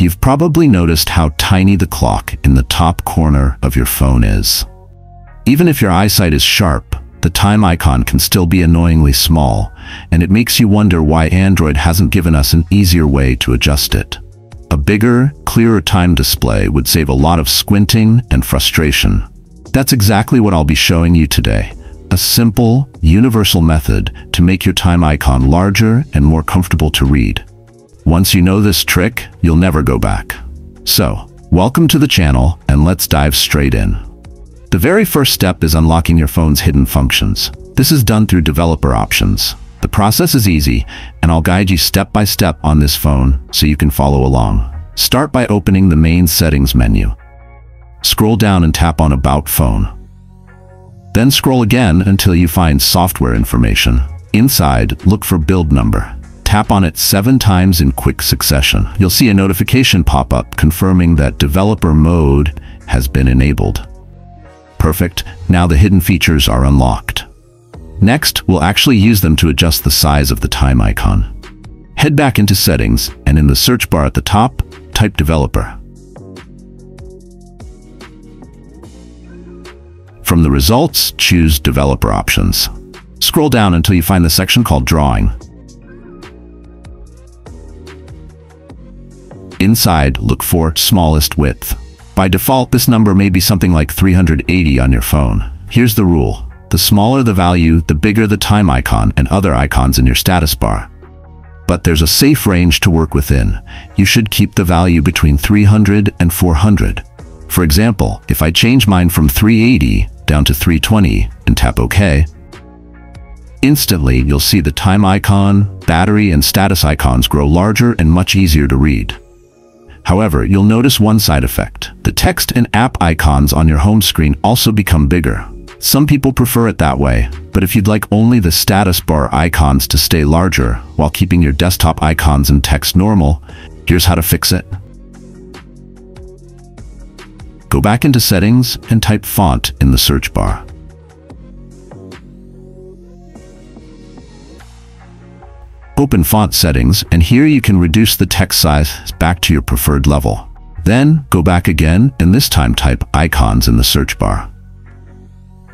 You've probably noticed how tiny the clock in the top corner of your phone is. Even if your eyesight is sharp, the time icon can still be annoyingly small, and it makes you wonder why Android hasn't given us an easier way to adjust it. A bigger, clearer time display would save a lot of squinting and frustration. That's exactly what I'll be showing you today. A simple, universal method to make your time icon larger and more comfortable to read. Once you know this trick, you'll never go back. So, welcome to the channel and let's dive straight in. The very first step is unlocking your phone's hidden functions. This is done through developer options. The process is easy, and I'll guide you step by step on this phone so you can follow along. Start by opening the main settings menu. Scroll down and tap on About Phone. Then scroll again until you find Software Information. Inside, look for Build Number. Tap on it seven times in quick succession. You'll see a notification pop up confirming that Developer Mode has been enabled. Perfect, now the hidden features are unlocked. Next, we'll actually use them to adjust the size of the time icon. Head back into Settings, and in the search bar at the top, type Developer. From the results, choose Developer Options. Scroll down until you find the section called Drawing. Inside, look for Smallest Width. By default, this number may be something like 380 on your phone. Here's the rule. The smaller the value, the bigger the time icon and other icons in your status bar. But there's a safe range to work within. You should keep the value between 300 and 400. For example, if I change mine from 380 down to 320 and tap OK, instantly you'll see the time icon, battery, and status icons grow larger and much easier to read. However, you'll notice one side effect. The text and app icons on your home screen also become bigger. Some people prefer it that way, but if you'd like only the status bar icons to stay larger while keeping your desktop icons and text normal, here's how to fix it. Go back into Settings and type Font in the search bar. Open font settings, and here you can reduce the text size back to your preferred level. Then, go back again, and this time type icons in the search bar.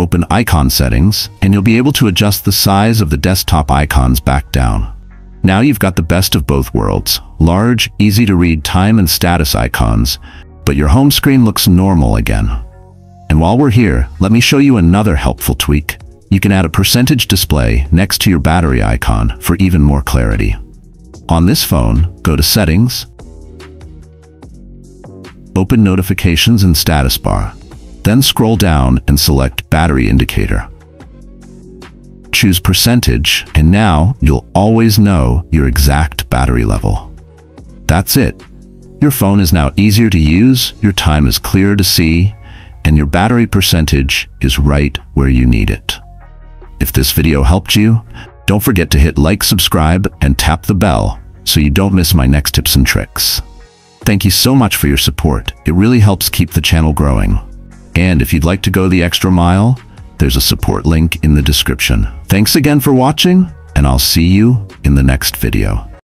Open icon settings, and you'll be able to adjust the size of the desktop icons back down. Now you've got the best of both worlds, large, easy-to-read time and status icons, but your home screen looks normal again. And while we're here, let me show you another helpful tweak. You can add a percentage display next to your battery icon for even more clarity. On this phone, go to Settings, open Notifications and Status Bar, then scroll down and select Battery Indicator. Choose Percentage, and now you'll always know your exact battery level. That's it. Your phone is now easier to use, your time is clearer to see, and your battery percentage is right where you need it. If this video helped you, don't forget to hit like, subscribe, and tap the bell so you don't miss my next tips and tricks. Thank you so much for your support. It really helps keep the channel growing. And if you'd like to go the extra mile, there's a support link in the description. Thanks again for watching, and I'll see you in the next video.